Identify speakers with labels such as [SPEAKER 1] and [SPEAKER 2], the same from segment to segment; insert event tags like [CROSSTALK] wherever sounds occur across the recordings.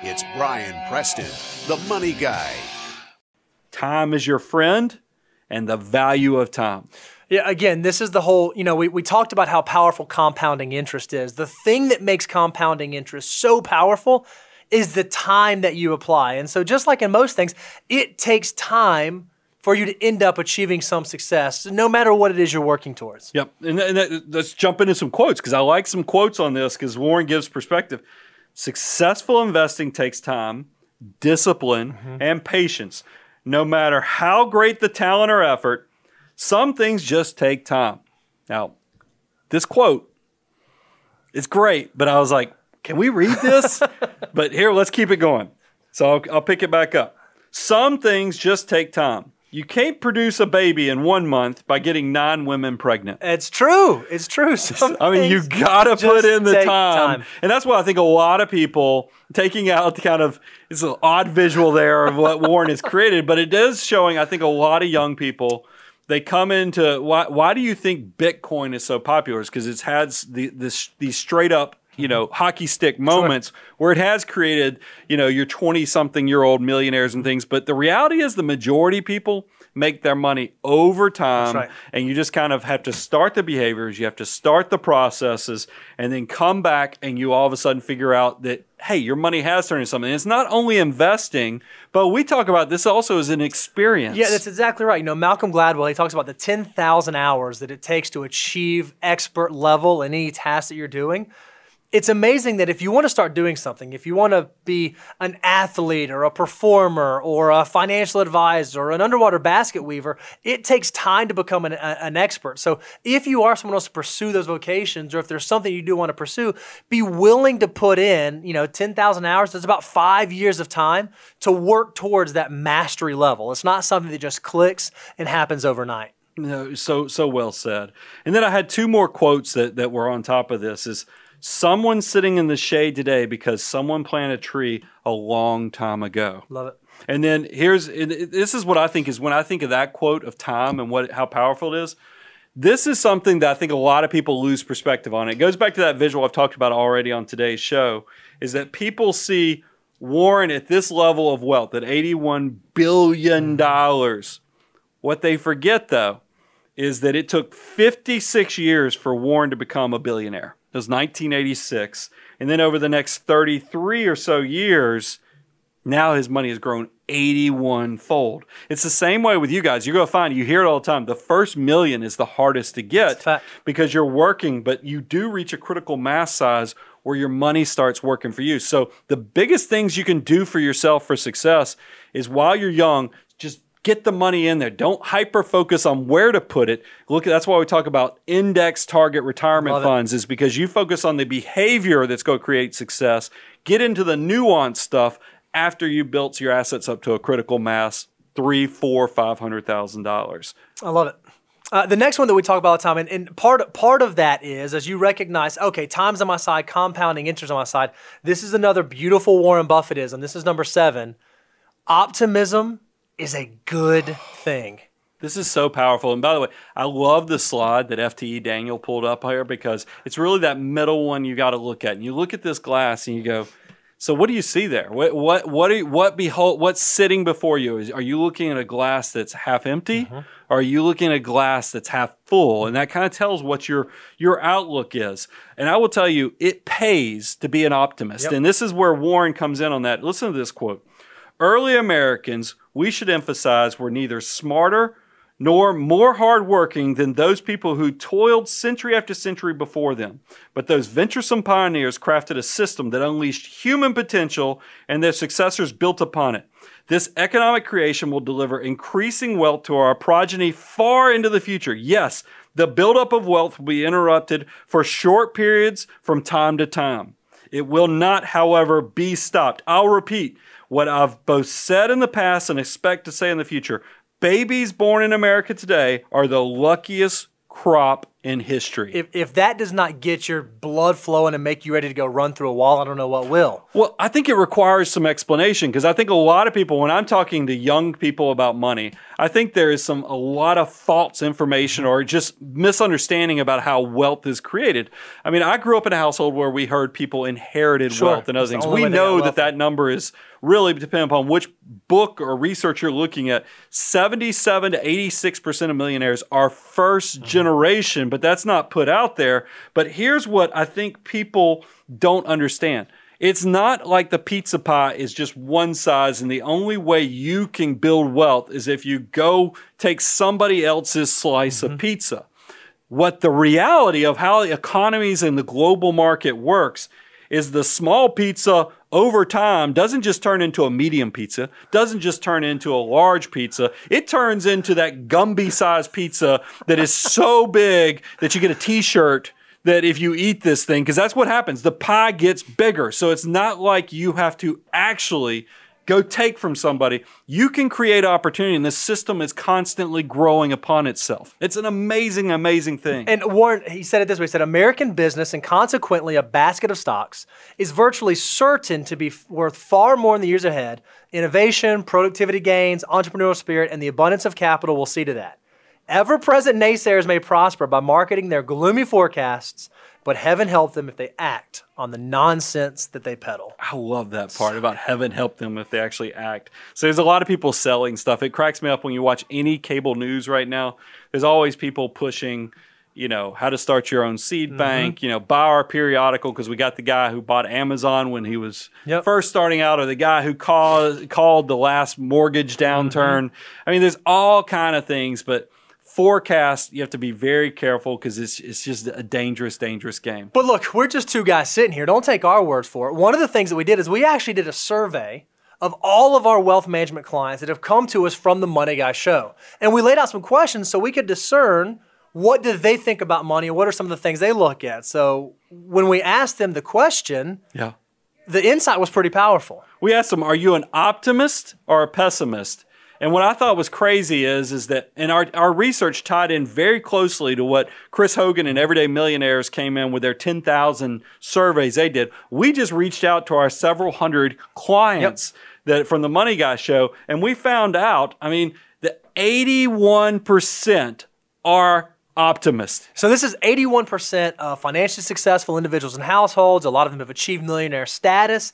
[SPEAKER 1] It's Brian Preston, the money guy.
[SPEAKER 2] Time is your friend and the value of time.
[SPEAKER 3] Yeah, again, this is the whole, you know, we, we talked about how powerful compounding interest is. The thing that makes compounding interest so powerful is the time that you apply. And so, just like in most things, it takes time for you to end up achieving some success, no matter what it is you're working towards.
[SPEAKER 2] Yep. And, and that, let's jump into some quotes because I like some quotes on this because Warren gives perspective. Successful investing takes time, discipline, mm-hmm. and patience. No matter how great the talent or effort, some things just take time. Now, this quote is great, but I was like, can we read this? [LAUGHS] but here, let's keep it going. So I'll, I'll pick it back up. Some things just take time. You can't produce a baby in one month by getting nine women pregnant.
[SPEAKER 3] It's true. It's true. [LAUGHS] Some
[SPEAKER 2] I mean, you gotta put in the time. time. and that's why I think a lot of people taking out the kind of it's an odd visual there of what Warren has created, but it is showing. I think a lot of young people they come into why. Why do you think Bitcoin is so popular? Is because it's had the this these straight up you know hockey stick moments sure. where it has created you know your 20 something year old millionaires and things but the reality is the majority people make their money over time right. and you just kind of have to start the behaviors you have to start the processes and then come back and you all of a sudden figure out that hey your money has turned into something and it's not only investing but we talk about this also as an experience
[SPEAKER 3] yeah that's exactly right you know malcolm gladwell he talks about the 10000 hours that it takes to achieve expert level in any task that you're doing it's amazing that if you want to start doing something, if you want to be an athlete or a performer or a financial advisor or an underwater basket weaver, it takes time to become an, a, an, expert. So if you are someone else to pursue those vocations or if there's something you do want to pursue, be willing to put in, you know, 10,000 hours. That's about five years of time to work towards that mastery level. It's not something that just clicks and happens overnight.
[SPEAKER 2] No, so so well said. And then I had two more quotes that, that were on top of this is someone sitting in the shade today because someone planted a tree a long time ago.
[SPEAKER 3] Love it.
[SPEAKER 2] And then here's this is what I think is when I think of that quote of time and what how powerful it is. This is something that I think a lot of people lose perspective on. It goes back to that visual I've talked about already on today's show is that people see Warren at this level of wealth at 81 billion mm. dollars. What they forget though is that it took 56 years for Warren to become a billionaire. It was 1986. And then over the next 33 or so years, now his money has grown 81 fold. It's the same way with you guys. You're going to find, you hear it all the time, the first million is the hardest to get because you're working, but you do reach a critical mass size where your money starts working for you. So the biggest things you can do for yourself for success is while you're young, get the money in there. Don't hyper focus on where to put it. Look, that's why we talk about index target retirement Love funds, it. is because you focus on the behavior that's going to create success. Get into the nuanced stuff after you built your assets up to a critical mass, three, four, five hundred thousand dollars.
[SPEAKER 3] I love it. Uh, the next one that we talk about all the time, and, and, part part of that is as you recognize, okay, time's on my side, compounding interest on my side. This is another beautiful Warren Buffettism. This is number seven. Optimism is a good thing.
[SPEAKER 2] This is so powerful. And by the way, I love the slide that FTE Daniel pulled up here because it's really that middle one you got to look at. And you look at this glass and you go, so what do you see there? What what what you, what behold what's sitting before you? Is are you looking at a glass that's half empty? Mm-hmm. Or are you looking at a glass that's half full? And that kind of tells what your your outlook is. And I will tell you, it pays to be an optimist. Yep. And this is where Warren comes in on that. Listen to this quote. Early Americans we should emphasize were neither smarter nor more hardworking than those people who toiled century after century before them. But those venturesome pioneers crafted a system that unleashed human potential and their successors built upon it. This economic creation will deliver increasing wealth to our progeny far into the future. Yes, the buildup of wealth will be interrupted for short periods from time to time. It will not, however, be stopped. I'll repeat what I've both said in the past and expect to say in the future. Babies born in America today are the luckiest crop in history.
[SPEAKER 3] If, if that does not get your blood flowing and make you ready to go run through a wall, I don't know what will.
[SPEAKER 2] Well, I think it requires some explanation because I think a lot of people, when I'm talking to young people about money, I think there is some a lot of false information or just misunderstanding about how wealth is created. I mean, I grew up in a household where we heard people inherited
[SPEAKER 3] Sure.
[SPEAKER 2] wealth and other things. We
[SPEAKER 3] way they got
[SPEAKER 2] know that that number is really depending upon which book or research you're looking at. 77 to 86 percent of millionaires are 1st mm-hmm. generation, but that's not put out there. But here's what I think people don't understand. It's not like the pizza pie is just one size, and the only way you can build wealth is if you go take somebody else's slice of mm-hmm. pizza. What the reality of how the economies and the global market works is the small pizza over time doesn't just turn into a medium pizza, doesn't just turn into a large pizza. It turns into that Gumby sized pizza that is so big that you get a t shirt that if you eat this thing, because that's what happens, the pie gets bigger. So it's not like you have to actually go take from somebody. You can create opportunity, and the system is constantly growing upon itself. It's an amazing, amazing thing.
[SPEAKER 3] And Warren, he said it this way: he said, American business and consequently a basket of stocks is virtually certain to be worth far more in the years ahead. Innovation, productivity gains, entrepreneurial spirit, and the abundance of capital will see to that. Ever present naysayers may prosper by marketing their gloomy forecasts, but heaven help them if they act on the nonsense that they peddle.
[SPEAKER 2] I love that part about heaven help them if they actually act. So there's a lot of people selling stuff. It cracks me up when you watch any cable news right now. There's always people pushing, you know, how to start your own seed
[SPEAKER 3] Mm-hmm.
[SPEAKER 2] bank, you know, buy our periodical because we got the guy who bought Amazon when he was
[SPEAKER 3] Yep.
[SPEAKER 2] first starting out or the guy who called called the last mortgage downturn.
[SPEAKER 3] Mm-hmm.
[SPEAKER 2] I mean, there's all kind of things, but forecast you have to be very careful because it's it's just a dangerous dangerous game.
[SPEAKER 3] But look, we're just two guys sitting here. Don't take our words for it. One of the things that we did is we actually did a survey of all of our wealth management clients that have come to us from the Money Guy show. And we laid out some questions so we could discern what do they think about money and what are some of the things they look at. So when we asked them the question,
[SPEAKER 2] Yeah.
[SPEAKER 3] the insight was pretty powerful.
[SPEAKER 2] we asked them, "Are you an optimist or a pessimist?" And what I thought was crazy is is that and our our research tied in very closely to what Chris Hogan and Everyday Millionaires came in with their 10,000 surveys they did. We just reached out to our several hundred clients that from the Money Guy show and we found out, I mean, that 81% are optimists.
[SPEAKER 3] So this is 81% of financially successful individuals and households. A lot of them have achieved millionaire status.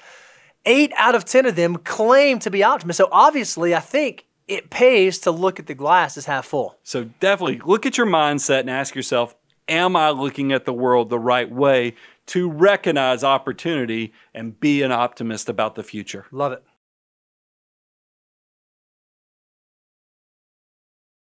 [SPEAKER 3] Eight out of 10 of them claim to be optimists. So obviously, I think it pays to look at the glass as half full.
[SPEAKER 2] So definitely look at your mindset and ask yourself, am I looking at the world the right way to recognize opportunity and be an optimist about the future?
[SPEAKER 3] Love it.